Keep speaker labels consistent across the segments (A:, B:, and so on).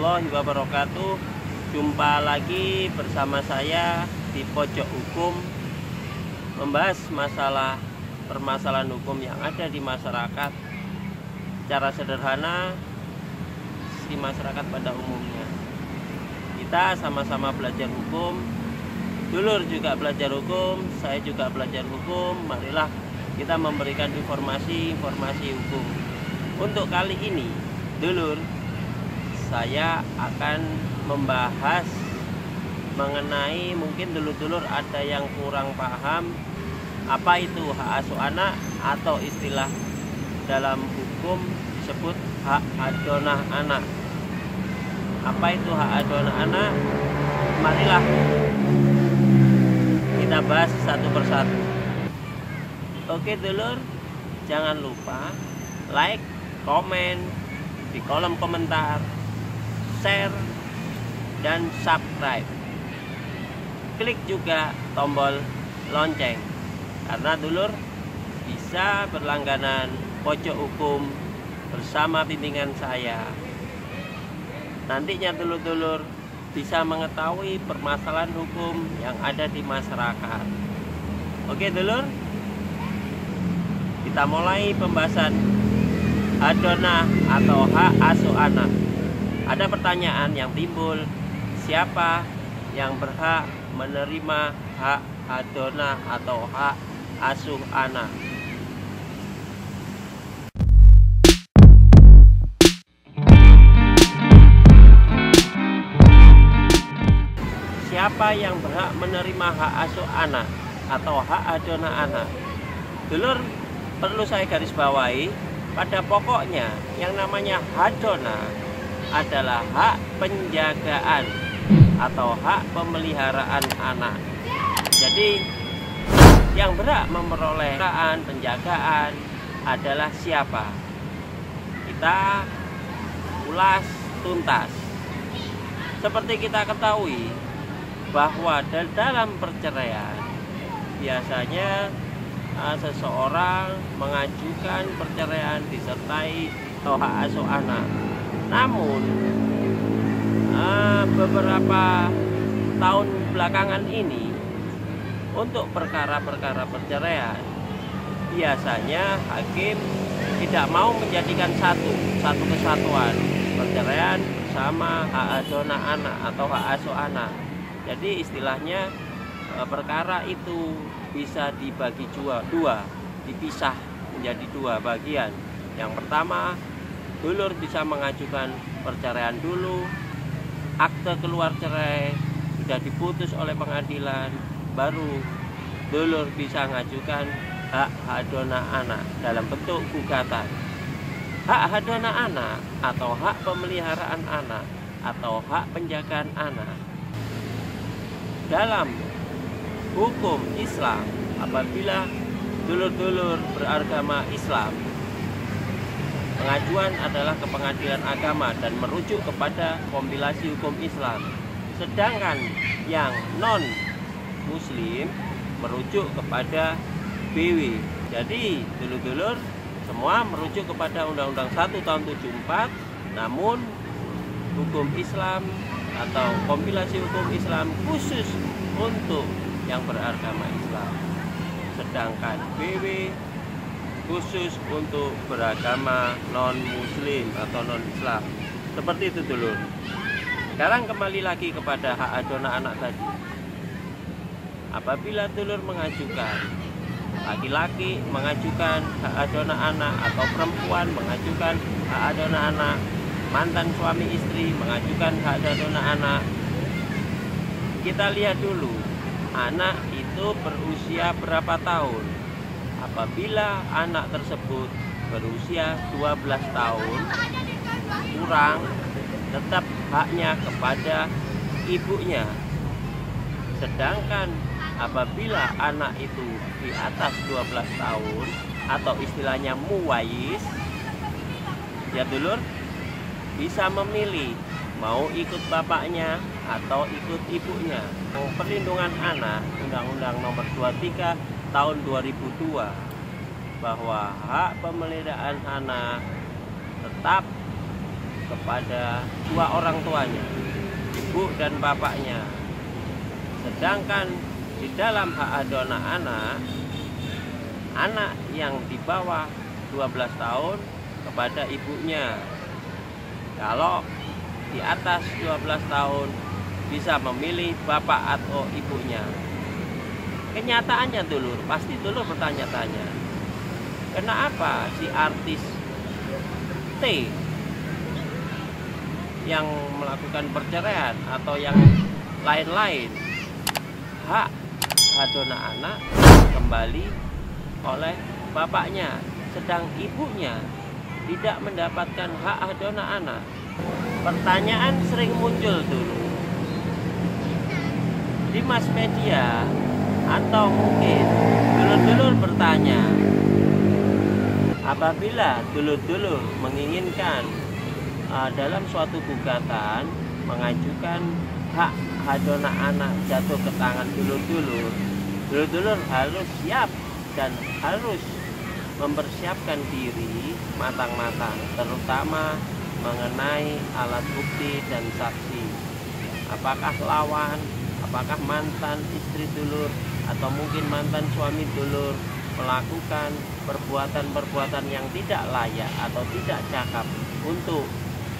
A: warahmatullahi wabarakatuh. Jumpa lagi bersama saya di Pojok Hukum Membahas masalah permasalahan hukum yang ada di masyarakat. Secara sederhana di masyarakat pada umumnya. Kita sama-sama belajar hukum Dulur juga belajar hukum, saya juga belajar hukum. Marilah kita memberikan informasi-informasi hukum. Untuk kali ini, dulur saya akan membahas mengenai mungkin dulur-dulur ada yang kurang paham apa itu hak asuh anak atau istilah dalam hukum disebut hak adonah anak. Apa itu hak adonah anak? Marilah kita bahas satu persatu. Oke dulur jangan lupa like komen di kolom komentar share, dan subscribe. Klik juga tombol lonceng karena dulur bisa berlangganan pojok hukum bersama bimbingan saya. Nantinya dulur-dulur bisa mengetahui permasalahan hukum yang ada di masyarakat. Oke dulur, kita mulai pembahasan adona atau hak asuh anak ada pertanyaan yang timbul siapa yang berhak menerima hak adona atau hak asuh anak siapa yang berhak menerima hak asuh anak atau hak adona anak dulur perlu saya garis bawahi pada pokoknya yang namanya hadona adalah hak penjagaan atau hak pemeliharaan anak. Jadi yang berhak memperoleh penjagaan adalah siapa? Kita ulas tuntas. Seperti kita ketahui bahwa dalam perceraian biasanya uh, seseorang mengajukan perceraian disertai hak asuh anak namun uh, beberapa tahun belakangan ini untuk perkara-perkara perceraian biasanya hakim tidak mau menjadikan satu satu kesatuan perceraian bersama hak adona anak atau hak asuh anak. Jadi istilahnya uh, perkara itu bisa dibagi dua, dua dipisah menjadi dua bagian. Yang pertama dulur bisa mengajukan perceraian dulu. Akte keluar cerai sudah diputus oleh pengadilan baru dulur bisa mengajukan hak hadona anak dalam bentuk gugatan. Hak hadona anak atau hak pemeliharaan anak atau hak penjagaan anak. Dalam hukum Islam apabila dulur-dulur beragama Islam Pengajuan adalah ke pengadilan agama dan merujuk kepada kompilasi hukum Islam. Sedangkan yang non muslim merujuk kepada BW. Jadi dulur-dulur semua merujuk kepada Undang-Undang 1 tahun 74 namun hukum Islam atau kompilasi hukum Islam khusus untuk yang beragama Islam. Sedangkan BW khusus untuk beragama non muslim atau non islam seperti itu dulu. Sekarang kembali lagi kepada hak adona anak tadi. Apabila dulur mengajukan laki-laki mengajukan hak adona anak atau perempuan mengajukan hak adona anak mantan suami istri mengajukan hak adona anak kita lihat dulu anak itu berusia berapa tahun apabila anak tersebut berusia 12 tahun kurang tetap haknya kepada ibunya. Sedangkan apabila anak itu di atas 12 tahun atau istilahnya muwais ya dulur bisa memilih mau ikut bapaknya atau ikut ibunya. Perlindungan anak Undang-Undang nomor 23 tahun 2002 bahwa hak pemeliharaan anak tetap kepada dua orang tuanya, ibu dan bapaknya. Sedangkan di dalam hak adona anak, anak yang di bawah 12 tahun kepada ibunya. Kalau di atas 12 tahun bisa memilih bapak atau ibunya. Kenyataannya dulur, pasti dulur bertanya-tanya. Kenapa si artis T yang melakukan perceraian atau yang lain-lain hak adona anak kembali oleh bapaknya. Sedang ibunya tidak mendapatkan hak adona anak pertanyaan sering muncul dulu di mass media atau mungkin dulur-dulur bertanya apabila dulur-dulur menginginkan uh, dalam suatu gugatan mengajukan hak hadona anak jatuh ke tangan dulur-dulur dulur-dulur harus siap dan harus mempersiapkan diri matang-matang terutama mengenai alat bukti dan saksi. Apakah lawan apakah mantan istri dulur atau mungkin mantan suami dulur melakukan perbuatan-perbuatan yang tidak layak atau tidak cakap untuk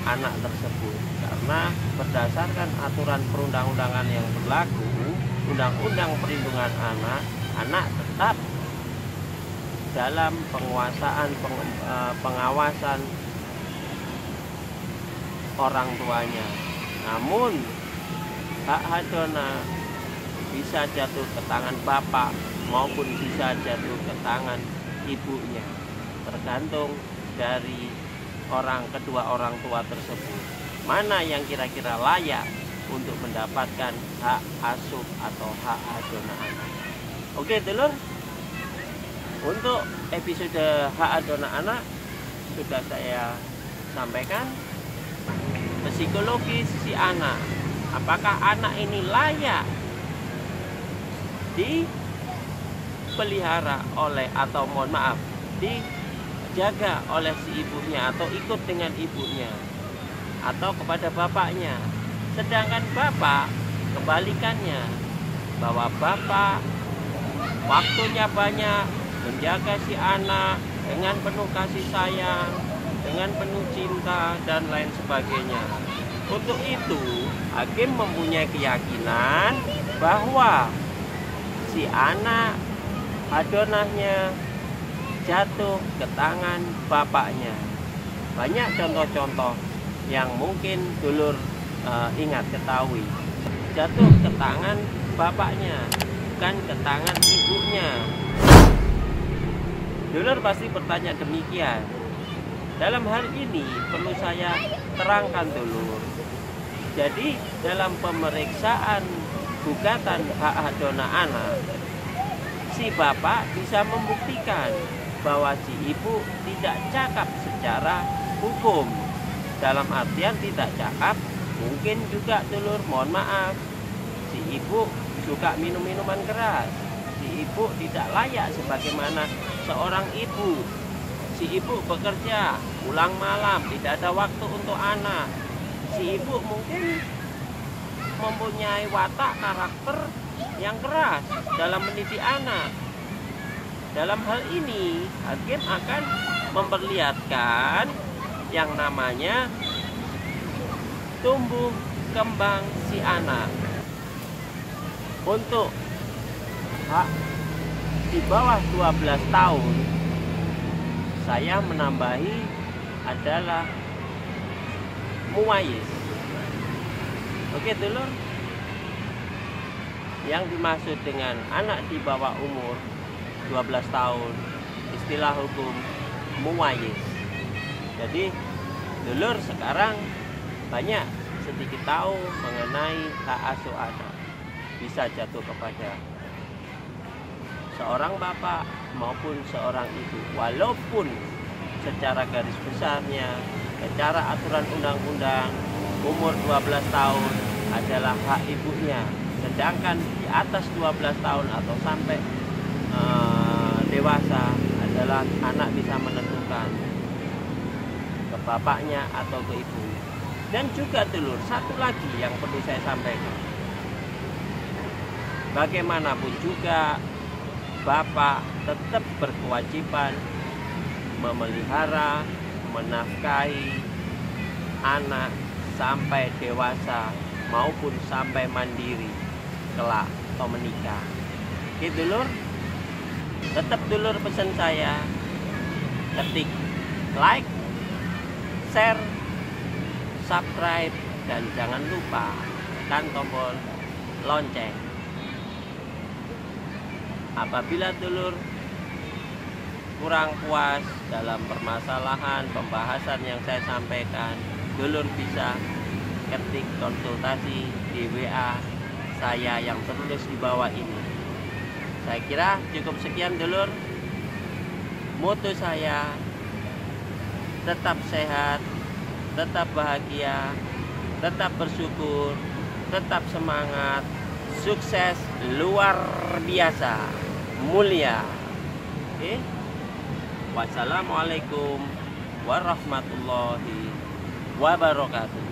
A: anak tersebut. Karena berdasarkan aturan perundang-undangan yang berlaku undang-undang perlindungan anak anak tetap dalam penguasaan peng, e, pengawasan orang tuanya. Namun hak hadona bisa jatuh ke tangan bapak maupun bisa jatuh ke tangan ibunya. Tergantung dari orang kedua orang tua tersebut. Mana yang kira-kira layak untuk mendapatkan hak asuh atau hak adona anak oke telur. Untuk episode hak adona anak sudah saya sampaikan. Psikologi si anak. Apakah anak ini layak dipelihara oleh atau mohon maaf di dijaga oleh si ibunya atau ikut dengan ibunya atau kepada bapaknya. Sedangkan bapak kebalikannya bahwa bapak waktunya banyak menjaga si anak dengan penuh kasih sayang, dengan penuh cinta dan lain sebagainya. Untuk itu, hakim mempunyai keyakinan bahwa si anak adonahnya jatuh ke tangan bapaknya. Banyak contoh-contoh yang mungkin dulur uh, ingat ketahui. Jatuh ke tangan bapaknya, bukan ke tangan ibunya. Dulur pasti bertanya demikian. Dalam hal ini perlu saya terangkan dulu. Jadi dalam pemeriksaan gugatan hak adona anak, si bapak bisa membuktikan bahwa si ibu tidak cakap secara hukum. Dalam artian tidak cakap mungkin juga telur mohon maaf. Si ibu suka minum minuman keras. Si ibu tidak layak sebagaimana seorang ibu. Si ibu bekerja pulang malam tidak ada waktu untuk anak. Si ibu mungkin mempunyai watak karakter yang keras dalam mendidik anak dalam hal ini, hakim akan memperlihatkan yang namanya tumbuh kembang si anak. Untuk hak di bawah 12 tahun, saya menambahi adalah muayis. Oke dulu. Yang dimaksud dengan anak di bawah umur 12 tahun istilah hukum muwayis jadi dulur sekarang banyak sedikit tahu mengenai hak asuh anak. Bisa jatuh kepada seorang bapak maupun seorang ibu. Walaupun secara garis besarnya secara aturan undang-undang umur 12 tahun adalah hak ibunya sedangkan di atas 12 tahun atau sampai uh, dewasa adalah anak bisa menentukan ke bapaknya atau ke ibu Dan juga dulur, satu lagi yang perlu saya sampaikan. Bagaimanapun juga Bapak tetap berkewajiban memelihara, menafkahi anak sampai dewasa maupun sampai mandiri kelak atau menikah. Gitu dulur. Tetap dulur pesan saya ketik like, share, subscribe dan jangan lupa tekan tombol lonceng apabila dulur kurang puas dalam permasalahan pembahasan yang saya sampaikan dulur bisa ketik konsultasi di WA saya yang tertulis di bawah ini saya kira cukup sekian dulur moto saya tetap sehat tetap bahagia, tetap bersyukur, tetap semangat, sukses luar biasa, mulia. Oke. Wassalamualaikum warahmatullahi wabarakatuh.